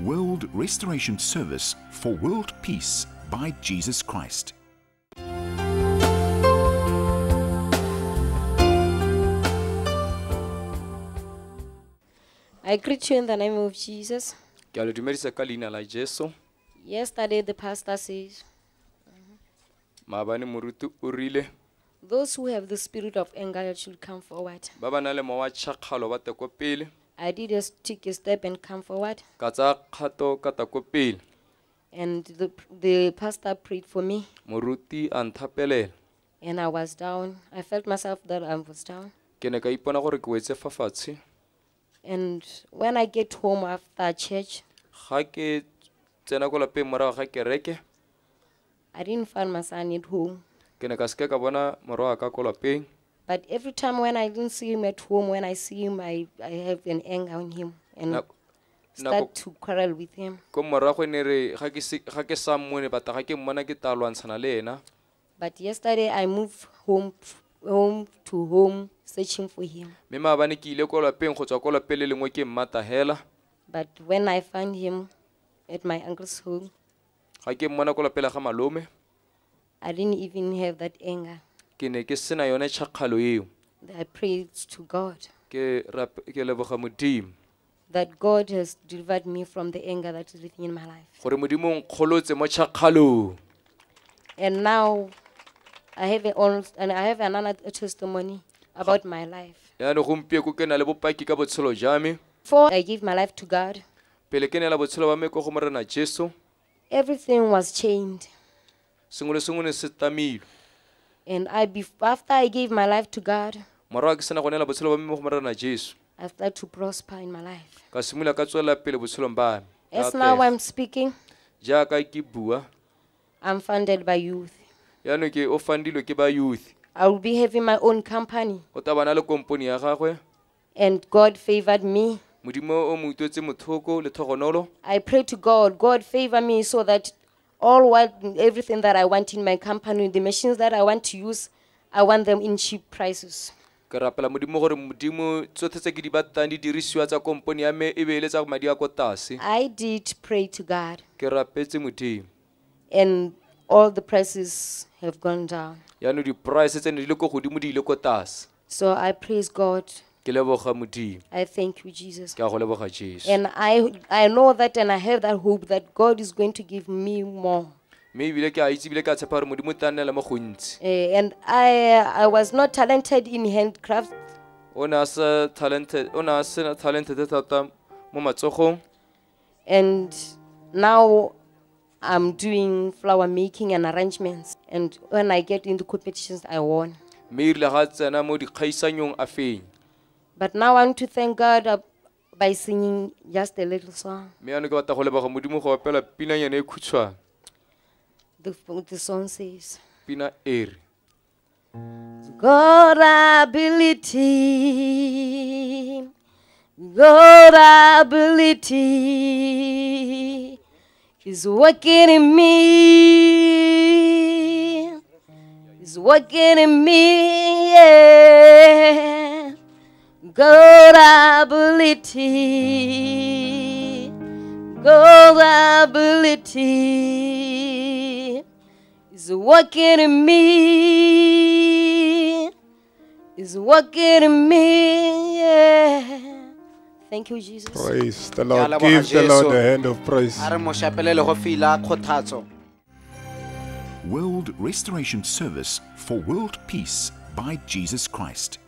World Restoration Service for World Peace by Jesus Christ. I greet you in the name of Jesus. ke a le dumedisa ka leina la jesu Yesterday, the pastor says, maabane moruti o rile Those who have the spirit of anger should come forward. ba ba na le mowa tšhakgalo ba teko pele I did just take a step and come forward, ka tsaya kgato ka tako pele and the, the pastor prayed for me, moruti a nthapelela and I was down. I felt myself that I was down. ke ne ka ipona gore ke wetse fa fatshe And when I get home after church, ga ke tsena ko lapeng morago ga kereke I didn't find my son at home. ke ne ka seke ka bona morwa ka ko lapeng But every time when I don't see him at home, when I see him, I, I have an anger on him and Na, start to quarrel with him. ko morago ne re ga ke se- ga ke sa mmone bata ga ke mmona ke ta lwantshana le ena But yesterday I moved home, home to home, searching for him. mme maabane ke ile lapeng go tswa lapeng le lengwe ke mmata hela But when I found him at my uncle's home, ga ke mmona lapela ga malome I didn't even have that anger. Ke ne ke sena yone tšhakgalo eo. I to God. Ke rap- ke leboga modimo. That God has delivered me from the anger that is within my life. gore modimo o nkgolotse mo tšhakgalong And now I have a, al- and I have another testimony about my life. yaanong gompieko ke na le bopaki ka botshelo jwa me. Before I gave my life to God, pele ke neela botshelo ba me ko go morena jesu. everything was changed. sengwe le sengwe ne se tamilwe And I, bef- after I gave my life to God, morago ke sena go neela botshelo ba me mo go morena jesu I started to prosper in my life. ka simolola ka tswelela pele botshelong ba me Ka As now atlega. I'm speaking, jaaka ke bua I'm funded by youth. yaanong ke o fandilwe ke ba youth I will be having my own company. o tabana le komponi ya gagwe And God favored me. modimo o mo utswetse mothoko le thogonolo I pray to God, God favor me so that all what everything that I want in my company, the machines that I want to use, I want them in cheap prices. ke rapela modimo gore modimo tsotlhe tse ke di di dirisiwa tsa komponi ya me e tsa madi a ko tlase I did pray to God, ke rapetse modimo and all the prices have gone down. yaanong di-price tsene di le ko godimo di ile ko tlase So I praise God. Ke leboga modimo I thank you, Jesus. ke a go leboga jesu And I I know that and I have that hope that God is going to give me more. mme ebile ke a itse ebile ke a tshepa gore modimo o tla nnela mo gontsi Eh, and I I was not talented in handcraft, o ne a se talented o ne a sena talented thata mo matsogong and now I'm doing flower making and arrangements. And when I get into competitions, I won. But now I want to thank God uh, by singing just a little song. mme yaanong ke batla go leboga modimo go opela pinanyana e khutshwane The, the song says, pina e re God ability, God ability is working in me, is working in me, yeah. God ability, God ability is working in me, is working in me, yeah. Thank you, Jesus. Praise the Lord. Give the Lord Jesu. a hand of praise. a re mo šapelele go fila kgothatso World Restoration Service for World Peace by Jesus Christ.